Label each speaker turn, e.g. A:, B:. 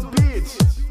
A: bitch.